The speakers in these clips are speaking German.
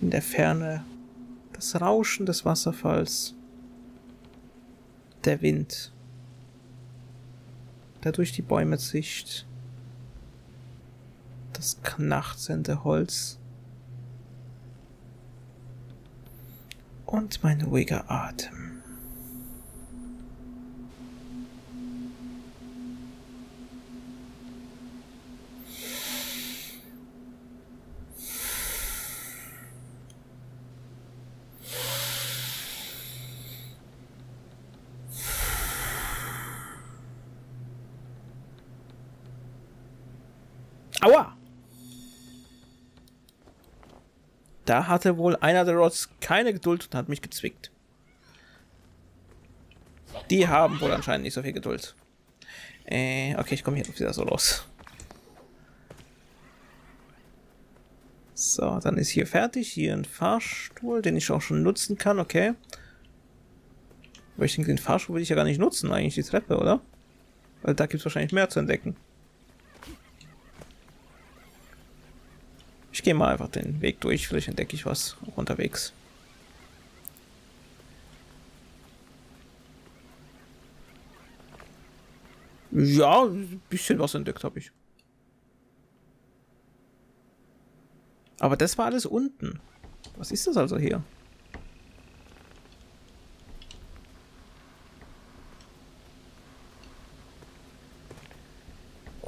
In der Ferne das Rauschen des Wasserfalls. Der Wind, der durch die Bäume zischt. Das knarzende Holz. Und mein ruhiger Atem. Aua! Da hatte wohl einer der Rods keine Geduld und hat mich gezwickt. Die haben wohl anscheinend nicht so viel Geduld. Äh, okay, ich komme hier wieder so los. So, dann ist hier fertig. Hier ein Fahrstuhl, den ich auch schon nutzen kann, okay. Aber ich denke, den Fahrstuhl will ich ja gar nicht nutzen, eigentlich die Treppe, oder? Weil da gibt es wahrscheinlich mehr zu entdecken. Ich gehe mal einfach den Weg durch, vielleicht entdecke ich was unterwegs. Ja, ein bisschen was entdeckt habe ich. Aber das war alles unten. Was ist das also hier?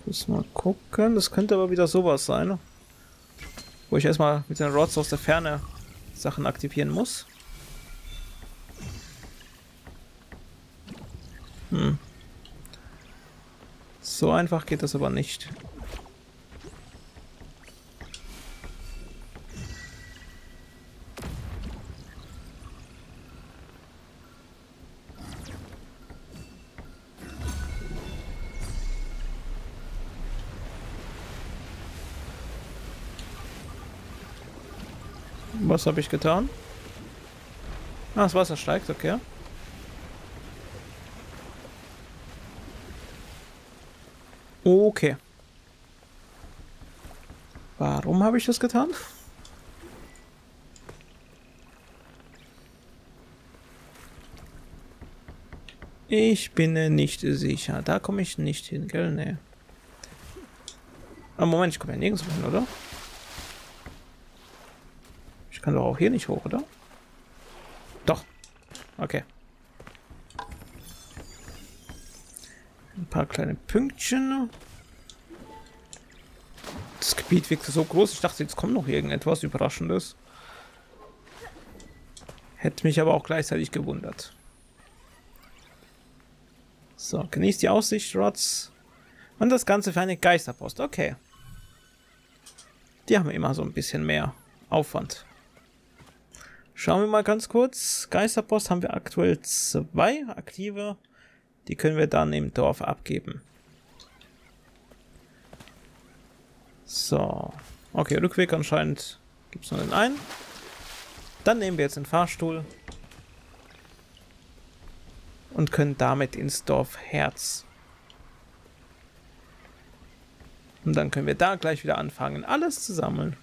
Muss mal gucken. Das könnte aber wieder sowas sein. Wo ich erstmal mit den Rods aus der Ferne Sachen aktivieren muss. Hm. So einfach geht das aber nicht. Was habe ich getan? Ah, das Wasser steigt, okay. Okay. Warum habe ich das getan? Ich bin nicht sicher. Da komme ich nicht hin, gell? Nee. Aber Moment, ich komme ja nirgends hin, oder? Kann doch auch hier nicht hoch, oder? Doch. Okay. Ein paar kleine Pünktchen. Das Gebiet wirkte so groß. Ich dachte, jetzt kommt noch irgendetwas Überraschendes. Hätte mich aber auch gleichzeitig gewundert. So, genießt die Aussicht, Rods. Und das Ganze für eine Geisterpost. Okay. Die haben immer so ein bisschen mehr Aufwand. Schauen wir mal ganz kurz. Geisterpost haben wir aktuell zwei aktive. Die können wir dann im Dorf abgeben. So. Okay, Rückweg anscheinend gibt es nur den einen. Dann nehmen wir jetzt den Fahrstuhl. Und können damit ins Dorf Herz. Und dann können wir da gleich wieder anfangen, alles zu sammeln.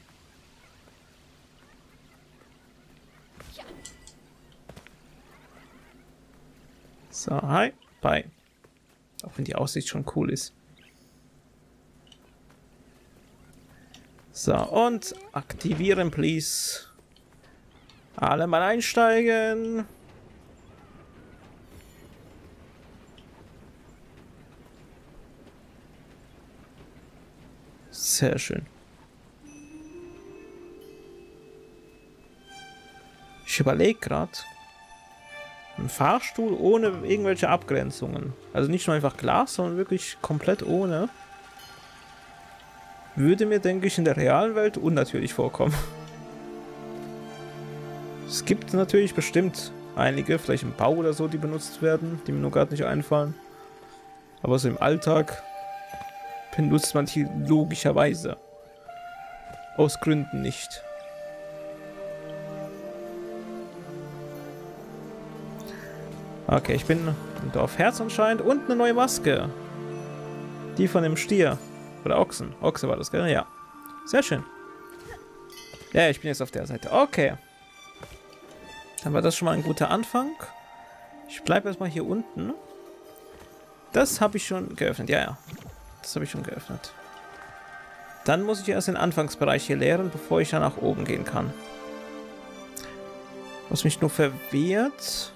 So, hi, bye. Auch wenn die Aussicht schon cool ist. So, und aktivieren, please. Alle mal einsteigen. Sehr schön. Ich überlege gerade. Ein Fahrstuhl ohne irgendwelche Abgrenzungen. Also nicht nur einfach Glas, sondern wirklich komplett ohne. Würde mir, denke ich, in der realen Welt unnatürlich vorkommen. Es gibt natürlich bestimmt einige, vielleicht im Bau oder so, die benutzt werden, die mir nur gerade nicht einfallen. Aber so im Alltag benutzt man die logischerweise. Aus Gründen nicht. Okay, ich bin im Dorf Herz anscheinend und eine neue Maske. Die von dem Stier. Oder Ochsen. Ochse war das, gell? Ja. Sehr schön. Ja, ich bin jetzt auf der Seite. Okay. Dann war das schon mal ein guter Anfang. Ich bleibe erstmal hier unten. Das habe ich schon geöffnet. Ja, ja. Das habe ich schon geöffnet. Dann muss ich erst den Anfangsbereich hier leeren, bevor ich dann nach oben gehen kann. Was mich nur verwirrt...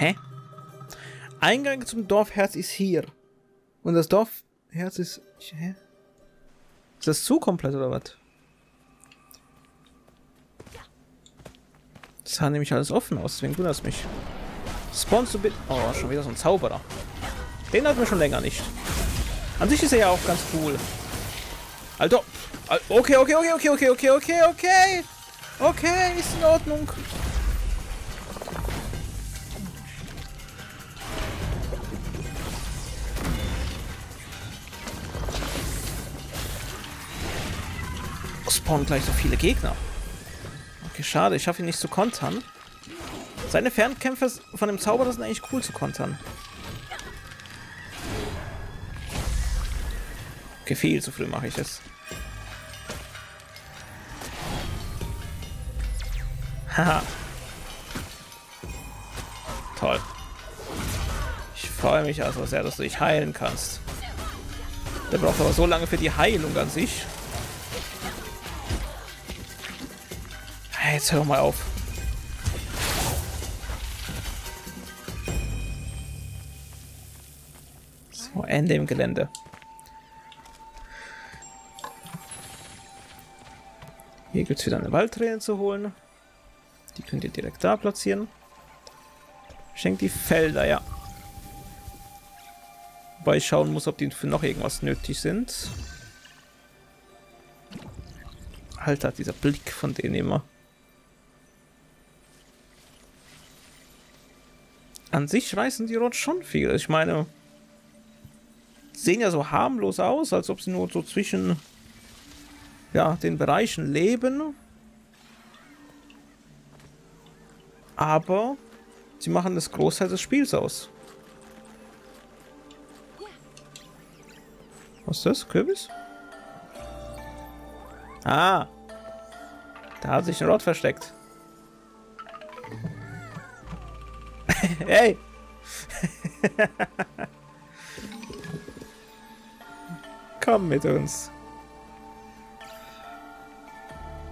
Hä? Eingang zum Dorfherz ist hier. Und das Dorfherz ist... Hä? Ist das zu komplett oder was? Das sah nämlich alles offen aus, deswegen wundert mich. Spawnst du bitte... Oh, schon wieder so ein Zauberer. Den hatten wir schon länger nicht. An sich ist er ja auch ganz cool. Alter. Okay, okay, okay, okay, okay, okay, okay, okay. Okay, ist in Ordnung. Spawnen gleich so viele Gegner. Okay, schade. Ich schaffe ihn nicht zu kontern. Seine Fernkämpfe von dem Zauberer sind eigentlich cool zu kontern. Okay, viel zu früh mache ich es. Haha. Toll. Ich freue mich also sehr, dass du dich heilen kannst. Der braucht aber so lange für die Heilung an sich. Jetzt hör doch mal auf. So, Ende im Gelände. Hier gibt es wieder eine Waldträne zu holen. Die könnt ihr direkt da platzieren. Schenkt die Felder, ja. Wobei ich schauen muss, ob die für noch irgendwas nötig sind. Alter, dieser Blick von denen immer. An sich reißen die Rots schon viel. Ich meine, sehen ja so harmlos aus, als ob sie nur so zwischen ja, den Bereichen leben. Aber sie machen das Großteil des Spiels aus. Was ist das? Kürbis? Ah. Da hat sich ein Rot versteckt. Hey! Komm mit uns.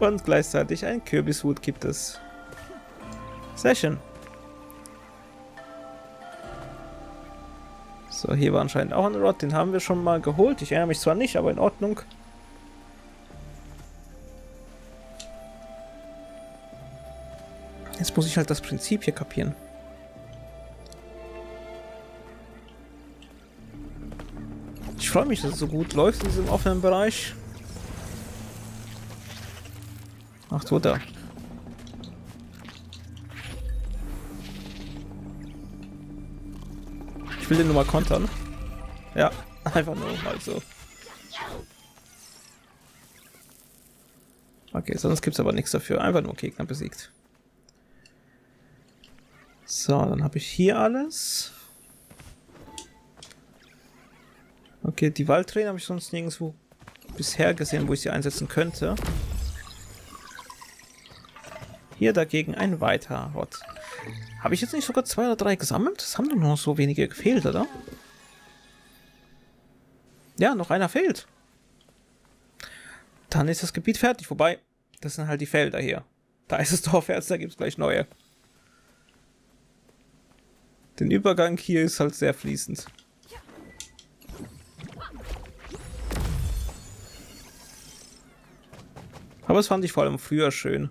Und gleichzeitig ein Kürbishut gibt es. Sehr schön. So, hier war anscheinend auch ein Rod. Den haben wir schon mal geholt. Ich erinnere mich zwar nicht, aber in Ordnung. Jetzt muss ich halt das Prinzip hier kapieren. Ich freue mich, dass es so gut läuft in diesem offenen Bereich. Ach, da. Ich will den nur mal kontern. Ja, einfach nur mal so. Okay, sonst gibt es aber nichts dafür. Einfach nur Gegner besiegt. So, dann habe ich hier alles. Okay, die Waldtränen habe ich sonst nirgendwo bisher gesehen, wo ich sie einsetzen könnte. Hier dagegen ein weiterer Rot. Habe ich jetzt nicht sogar zwei oder drei gesammelt? Es haben doch noch so wenige gefehlt, oder? Ja, noch einer fehlt. Dann ist das Gebiet fertig. Wobei, das sind halt die Felder hier. Da ist es Dorfherz, da gibt es gleich neue. Den Übergang hier ist halt sehr fließend. Aber es fand ich vor allem früher schön.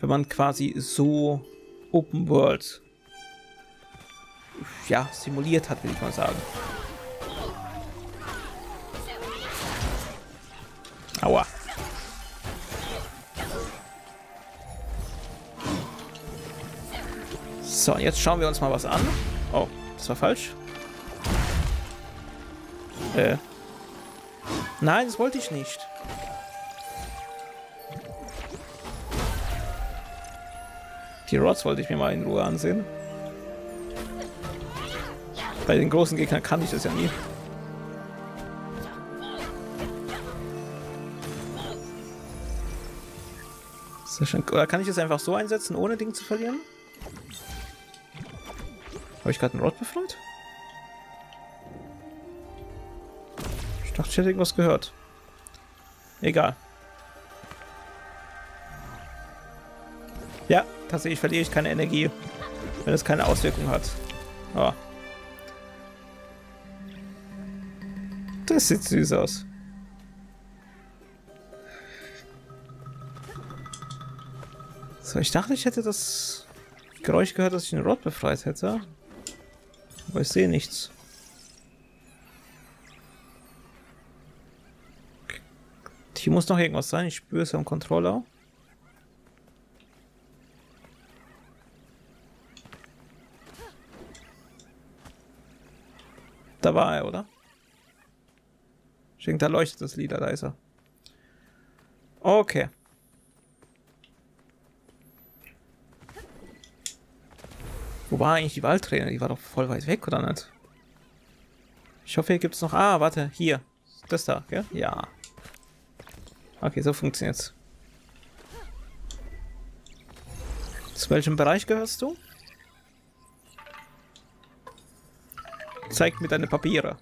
Wenn man quasi so Open World ja, simuliert hat, will ich mal sagen. Aua. So, jetzt schauen wir uns mal was an. Oh, das war falsch. Äh. Nein, das wollte ich nicht. Die Rods wollte ich mir mal in Ruhe ansehen. Bei den großen Gegnern kann ich das ja nie. Oder kann ich das einfach so einsetzen, ohne Ding zu verlieren? Habe ich gerade einen Rod befreit? Ich dachte, ich hätte irgendwas gehört. Egal. Ja, tatsächlich verliere ich keine Energie, wenn es keine Auswirkung hat. Oh. Das sieht süß aus. So, ich dachte, ich hätte das Geräusch gehört, dass ich einen Rod befreit hätte. Aber ich sehe nichts. Hier muss noch irgendwas sein. Ich spüre es am Controller. Da war er, oder? Ich denke, da leuchtet das Lied, da ist er. Okay. Wo war eigentlich die Waldträne? Die war doch voll weit weg, oder nicht? Ich hoffe, hier gibt es noch... Ah, warte, hier. Das da, gell? Ja. Okay, so funktioniert's. Zu welchem Bereich gehörst du? Zeig mir deine Papiere.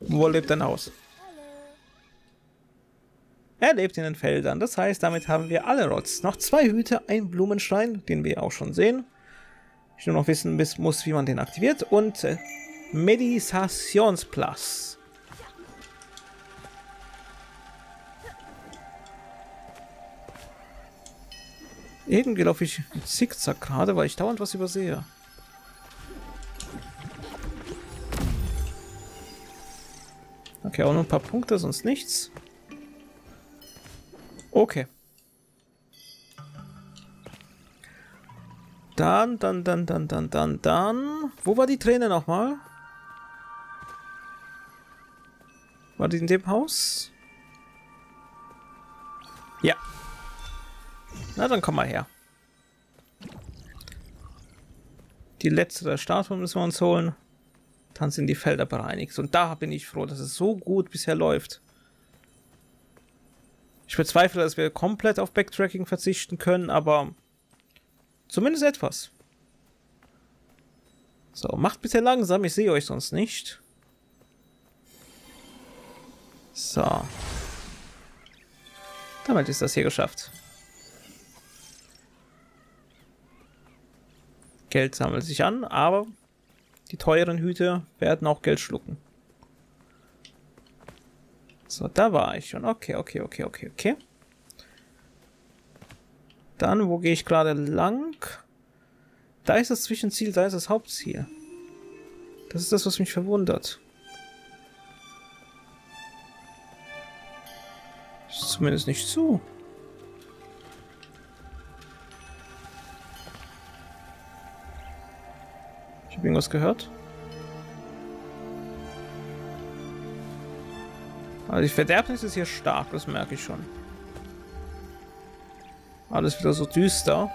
Wo lebt dein Haus? Er lebt in den Feldern. Das heißt, damit haben wir alle Rots. Noch zwei Hüte, ein Blumenstein, den wir auch schon sehen. Ich nur noch wissen muss, wie man den aktiviert. Und äh, Meditationsplatz. Irgendwie laufe ich zickzack gerade, weil ich dauernd was übersehe. Okay, auch nur ein paar Punkte, sonst nichts. Okay. Dann, dann, dann, dann, dann, dann, dann. Wo war die Träne nochmal? War die in dem Haus? Ja. Na, dann komm mal her. Die letzte der Statuen müssen wir uns holen. Dann sind die Felder bereinigt. Und da bin ich froh, dass es so gut bisher läuft. Ich bezweifle, dass wir komplett auf Backtracking verzichten können, aber zumindest etwas. So, macht bitte langsam, ich sehe euch sonst nicht. So. Damit ist das hier geschafft. Geld sammelt sich an, aber die teuren Hüte werden auch Geld schlucken. So, da war ich schon. Okay, okay, okay, okay, okay. Dann, wo gehe ich gerade lang? Da ist das Zwischenziel, da ist das Hauptziel. Das ist das, was mich verwundert. Ist zumindest nicht zu. Ich irgendwas gehört. Also die Verderbnis ist hier stark, das merke ich schon. Alles wieder so düster.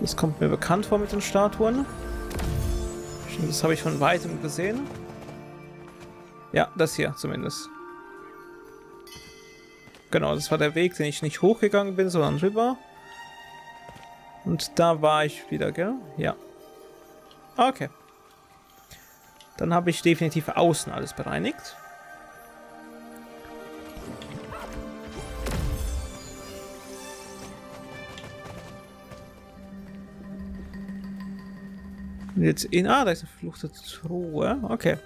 Das kommt mir bekannt vor mit den Statuen. Das habe ich von weitem gesehen. Ja, das hier zumindest. Genau, das war der Weg, den ich nicht hochgegangen bin, sondern rüber. Und da war ich wieder, gell? Ja. Okay. Dann habe ich definitiv außen alles bereinigt. Jetzt in... Ah, da ist eine verfluchte Truhe. Okay.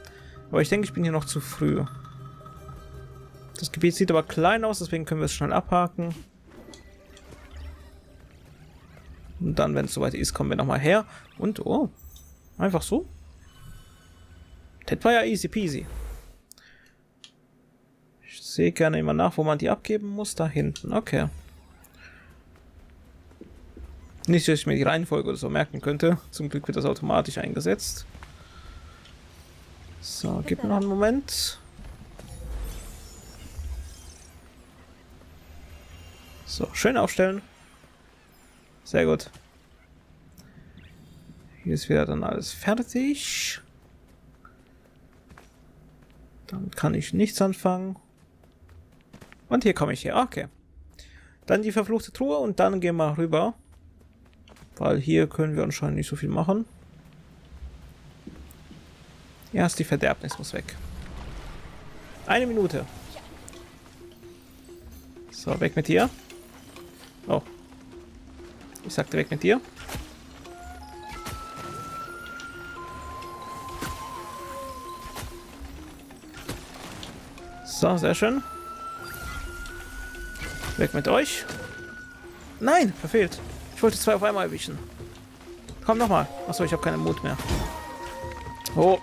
Aber ich denke, ich bin hier noch zu früh. Das Gebiet sieht aber klein aus, deswegen können wir es schnell abhaken. Und dann, wenn es soweit ist, kommen wir nochmal her. Und, oh, einfach so. Das war ja easy peasy. Ich sehe gerne immer nach, wo man die abgeben muss. Da hinten, okay. Nicht, dass ich mir die Reihenfolge oder so merken könnte. Zum Glück wird das automatisch eingesetzt. So, gib noch einen Moment. So, schön aufstellen. Sehr gut. Hier ist wieder dann alles fertig. Damit kann ich nichts anfangen. Und hier komme ich her. Okay. Dann die verfluchte Truhe und dann gehen wir rüber. Weil hier können wir anscheinend nicht so viel machen. Erst die Verderbnis muss weg. Eine Minute. So, weg mit dir. Oh. Ich sagte weg mit dir. So, sehr schön. Weg mit euch. Nein, verfehlt. Ich wollte zwei auf einmal erwischen. Komm nochmal. Achso, ich habe keinen Mut mehr. Oh.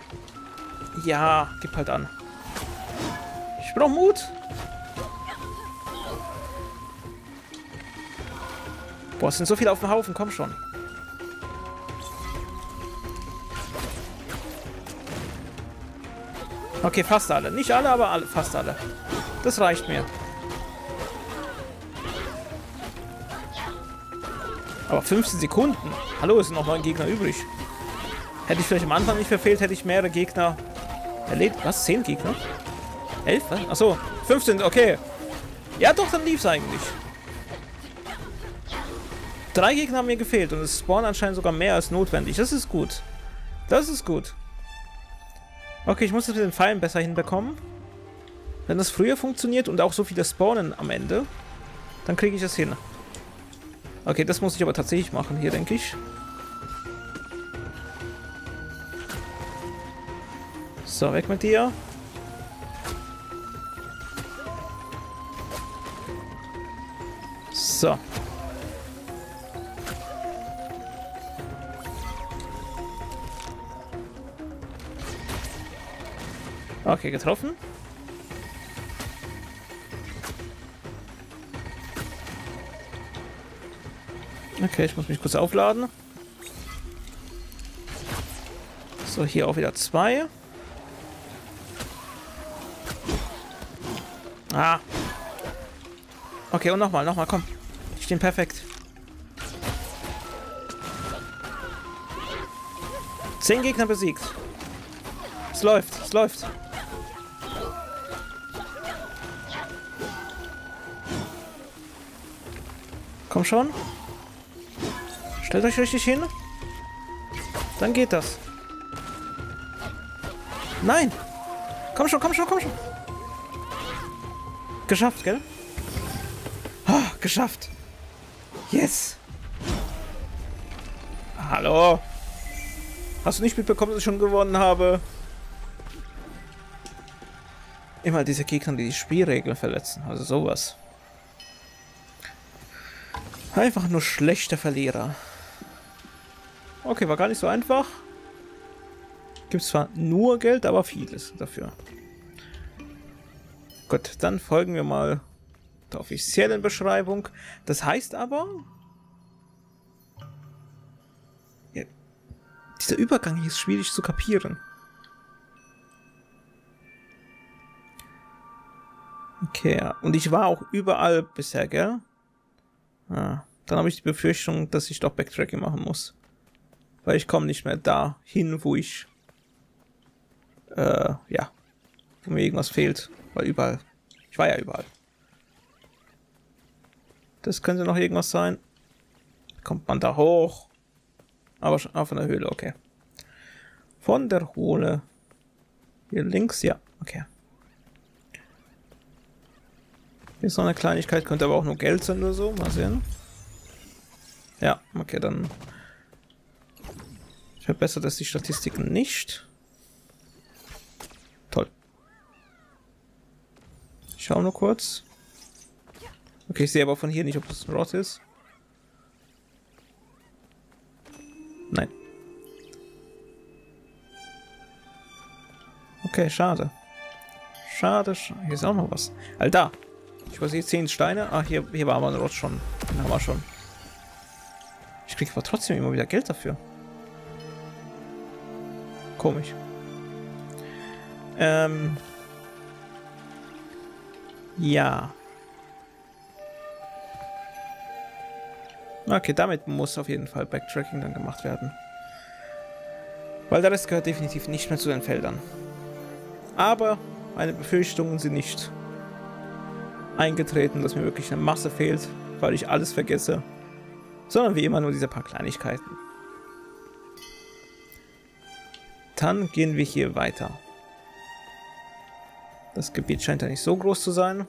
Ja, gib halt an. Ich brauche Mut. Boah, es sind so viele auf dem Haufen. Komm schon. Okay, fast alle. Nicht alle, aber alle, fast alle. Das reicht mir. Aber 15 Sekunden? Hallo, es sind noch neun Gegner übrig. Hätte ich vielleicht am Anfang nicht verfehlt, hätte ich mehrere Gegner erledigt. Was? 10 Gegner? 11? Achso, 15, okay. Ja doch, dann lief es eigentlich. Drei Gegner haben mir gefehlt und es spawnen anscheinend sogar mehr als notwendig. Das ist gut. Das ist gut. Okay, ich muss das mit den Pfeilen besser hinbekommen. Wenn das früher funktioniert und auch so viele spawnen am Ende, dann kriege ich das hin. Okay, das muss ich aber tatsächlich machen hier, denke ich. So, weg mit dir. So. Okay, getroffen. Okay, ich muss mich kurz aufladen. So, hier auch wieder zwei. Ah. Okay, und nochmal, nochmal, komm. Die stehen perfekt. Zehn Gegner besiegt. Es läuft, es läuft. Komm schon. Stellt euch richtig hin. Dann geht das. Nein! Komm schon, komm schon, komm schon. Geschafft, gell? Oh, geschafft. Yes. Hallo. Hast du nicht mitbekommen, dass ich schon gewonnen habe? Immer diese Gegner, die die Spielregeln verletzen. Also sowas. Einfach nur schlechte Verlierer. Okay, war gar nicht so einfach. Gibt zwar nur Geld, aber vieles dafür. Gut, dann folgen wir mal der offiziellen Beschreibung. Das heißt aber... Ja, dieser Übergang hier ist schwierig zu kapieren. Okay, ja. und ich war auch überall bisher, gell? Ah, dann habe ich die Befürchtung, dass ich doch Backtracking machen muss. Weil ich komme nicht mehr da hin, wo ich... Äh, ja. Wo mir irgendwas fehlt. Weil überall... Ich war ja überall. Das könnte noch irgendwas sein. Kommt man da hoch? Aber schon ah, von der Höhle, okay. Von der Höhle. Hier links, ja, okay. Hier ist noch eine Kleinigkeit, könnte aber auch nur Geld sein oder so. Mal sehen. Ja, okay, dann verbessert es die Statistiken nicht. Toll. Ich schau nur kurz. Okay, ich sehe aber von hier nicht, ob das ein Rot ist. Nein. Okay, schade. Schade, schade. Hier ist auch noch was. Alter, ich weiß hier 10 Steine. Ah, hier, hier war aber ein Rot schon. Den haben wir schon. Ich krieg aber trotzdem immer wieder Geld dafür. Komisch. Ähm. Ja. Okay, damit muss auf jeden Fall Backtracking dann gemacht werden. Weil der Rest gehört definitiv nicht mehr zu den Feldern. Aber meine Befürchtungen sind nicht eingetreten, dass mir wirklich eine Masse fehlt, weil ich alles vergesse. Sondern wie immer nur diese paar Kleinigkeiten. Dann gehen wir hier weiter. Das Gebiet scheint ja nicht so groß zu sein.